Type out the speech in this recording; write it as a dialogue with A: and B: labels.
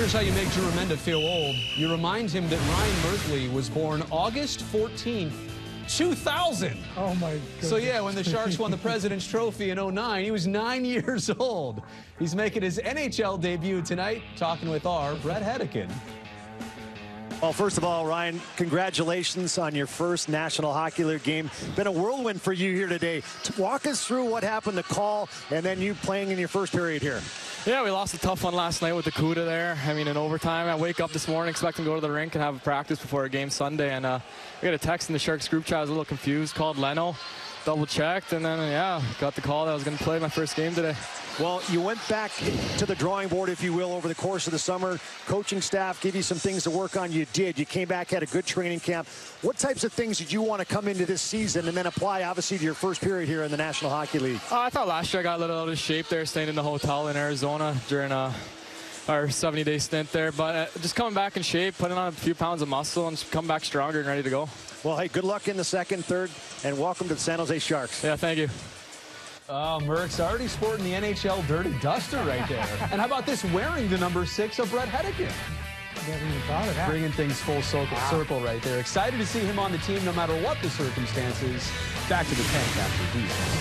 A: Here's how you make Drew feel old. You remind him that Ryan Merkley was born August 14th, 2000.
B: Oh my god.
A: So yeah, when the Sharks won the President's Trophy in 09, he was nine years old. He's making his NHL debut tonight, talking with our Brett Hedican.
C: Well, first of all, Ryan, congratulations on your first National Hockey League game. Been a whirlwind for you here today. Walk us through what happened, the call, and then you playing in your first period here.
D: Yeah, we lost a tough one last night with the CUDA there. I mean, in overtime, I wake up this morning expecting to go to the rink and have a practice before a game Sunday, and uh, I got a text in the Sharks group chat. I was a little confused. Called Leno, double checked, and then yeah, got the call that I was going to play my first game today.
C: Well, you went back to the drawing board, if you will, over the course of the summer. Coaching staff gave you some things to work on. You did. You came back, had a good training camp. What types of things did you want to come into this season and then apply, obviously, to your first period here in the National Hockey League?
D: Uh, I thought last year I got a little out of shape there, staying in the hotel in Arizona during uh, our 70-day stint there. But uh, just coming back in shape, putting on a few pounds of muscle, and just come back stronger and ready to go.
C: Well, hey, good luck in the second, third, and welcome to the San Jose Sharks.
D: Yeah, thank you.
A: Oh, Merck's already sporting the NHL Dirty Duster right there. and how about this wearing the number six of Brett Hedican?
B: Never even thought of that.
A: Bringing things full circle, wow. circle right there. Excited to see him on the team no matter what the circumstances. Back to the tank after these.